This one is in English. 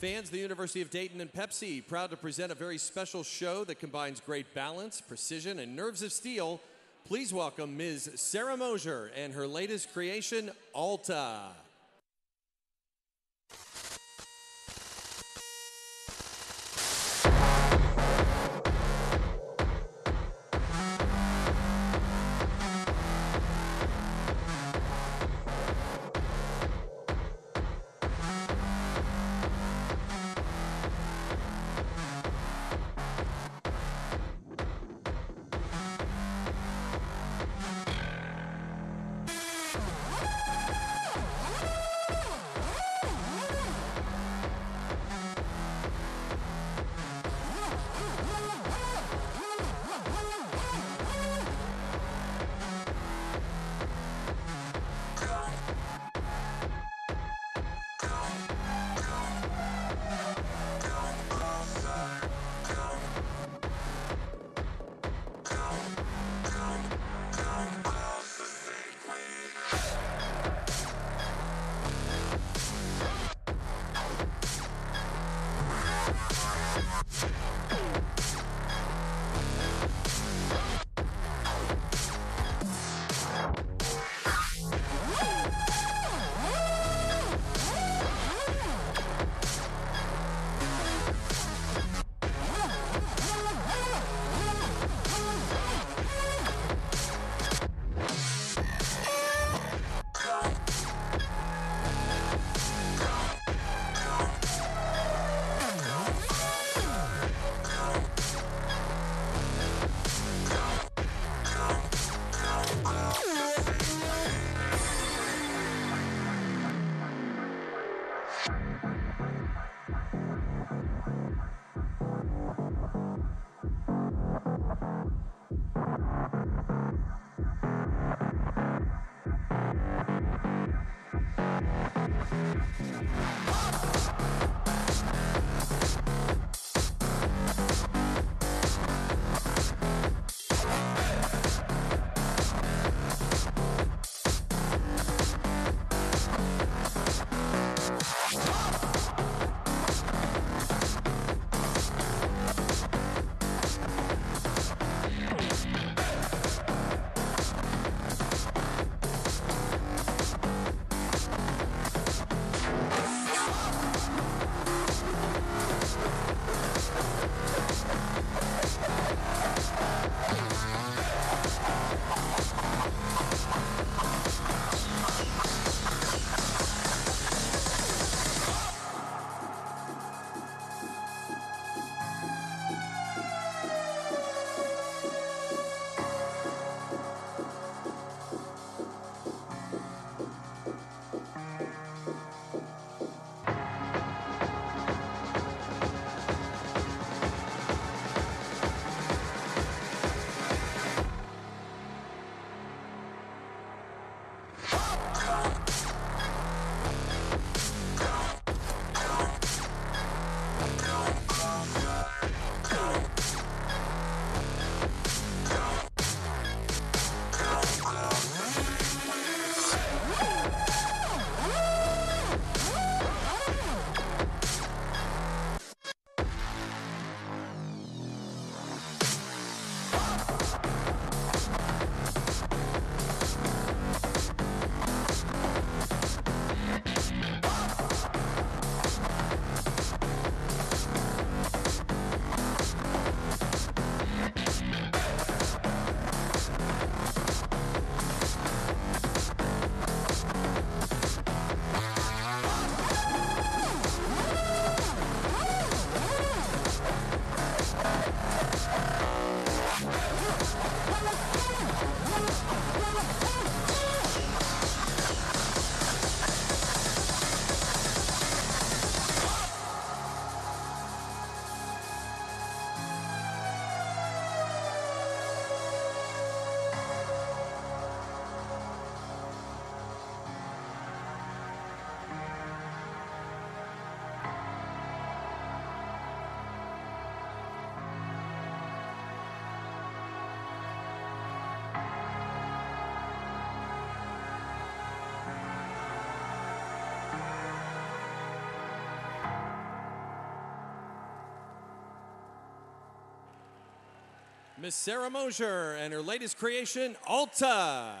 Fans, the University of Dayton and Pepsi proud to present a very special show that combines great balance, precision, and nerves of steel. Please welcome Ms. Sarah Mosier and her latest creation, Alta. Miss Sarah Mosier and her latest creation, Alta.